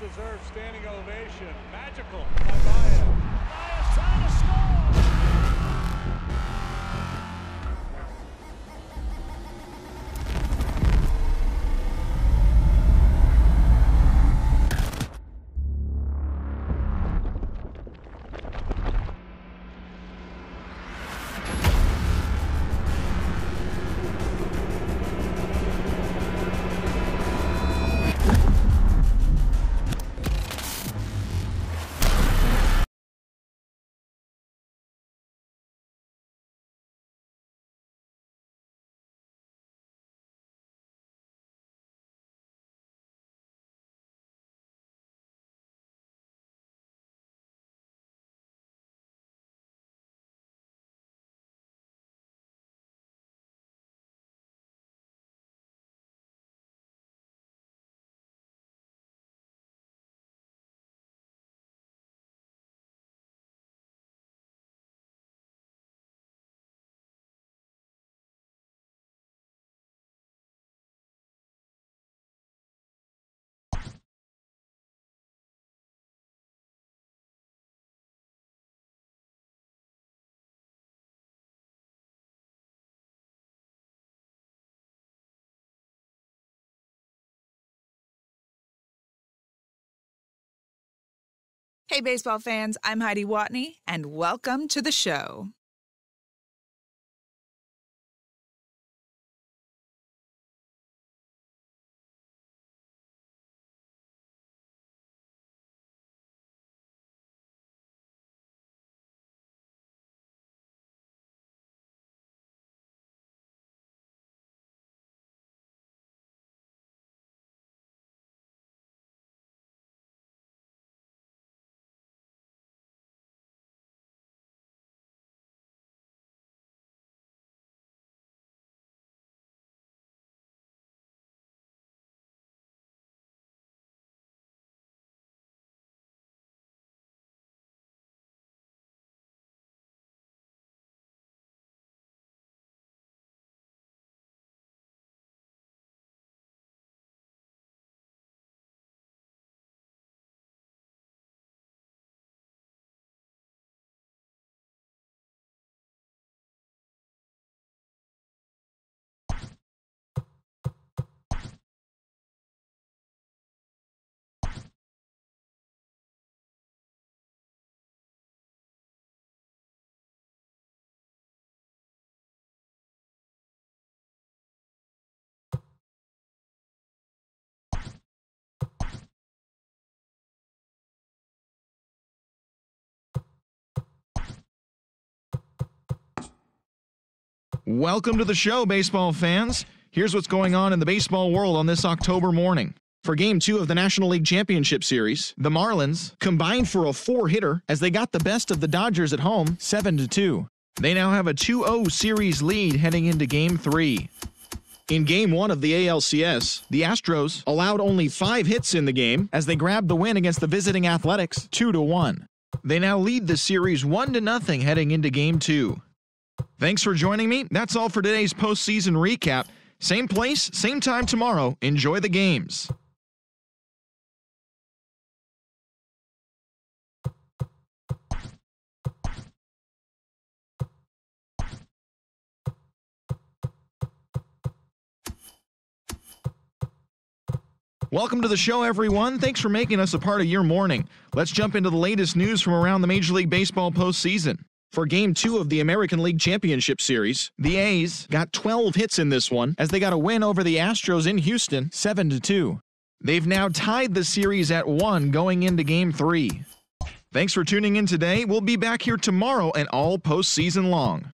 deserved standing ovation. Magical by Baez. Baez trying to score. Hey, baseball fans, I'm Heidi Watney, and welcome to the show. Welcome to the show, baseball fans. Here's what's going on in the baseball world on this October morning. For game two of the National League Championship Series, the Marlins combined for a four hitter as they got the best of the Dodgers at home, 7 2. They now have a 2 0 series lead heading into game three. In game one of the ALCS, the Astros allowed only five hits in the game as they grabbed the win against the visiting Athletics 2 1. They now lead the series 1 0 heading into game two. Thanks for joining me. That's all for today's postseason recap. Same place, same time tomorrow. Enjoy the games. Welcome to the show, everyone. Thanks for making us a part of your morning. Let's jump into the latest news from around the Major League Baseball postseason. For game two of the American League Championship Series, the A's got 12 hits in this one as they got a win over the Astros in Houston 7 2. They've now tied the series at one going into game three. Thanks for tuning in today. We'll be back here tomorrow and all postseason long.